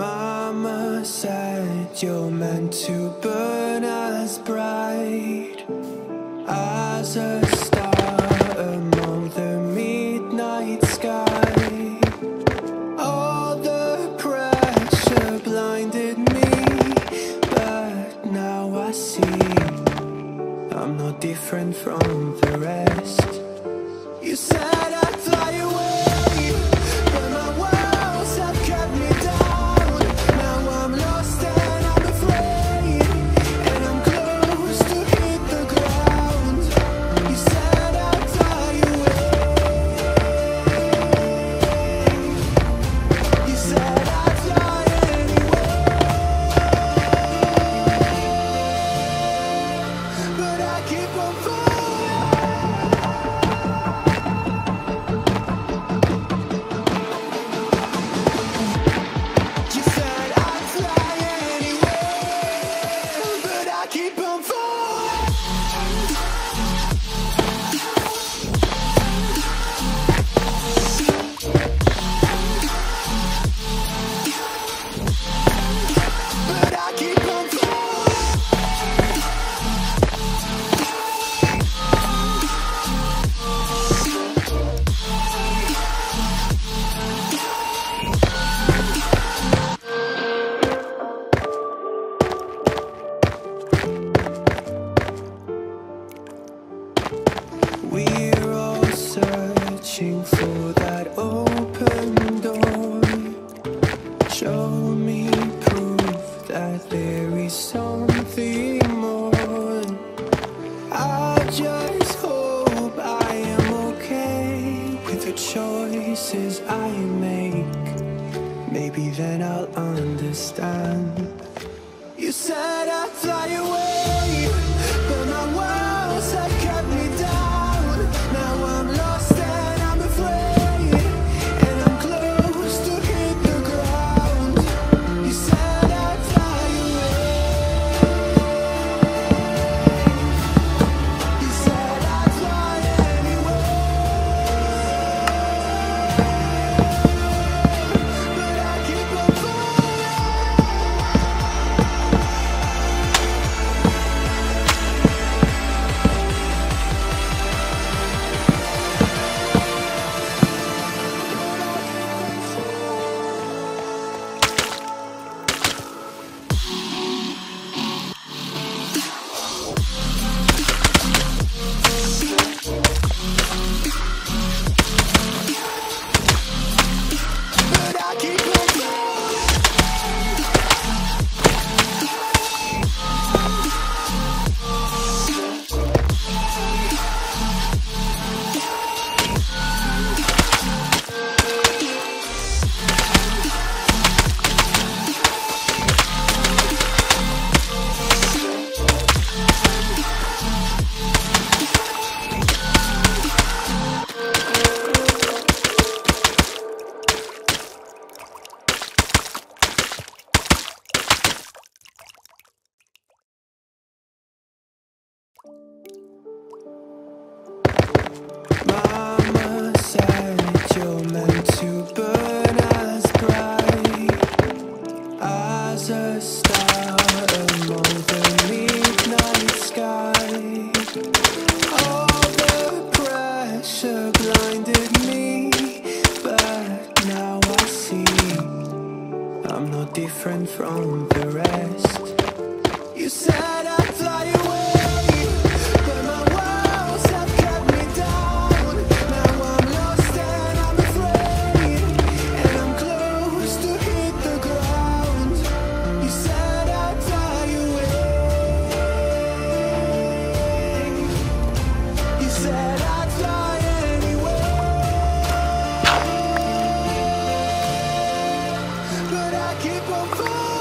Mama said you're meant to burn as bright as a star among the midnight sky. All the pressure blinded me, but now I see I'm not different from the rest. Just hope I am okay with the choices I make. Maybe then I'll understand. You said I'd fly away, you're meant to burn as bright as a star among the midnight sky. All the pressure blinded me, but now I see I'm no different from the rest. But I keep on falling.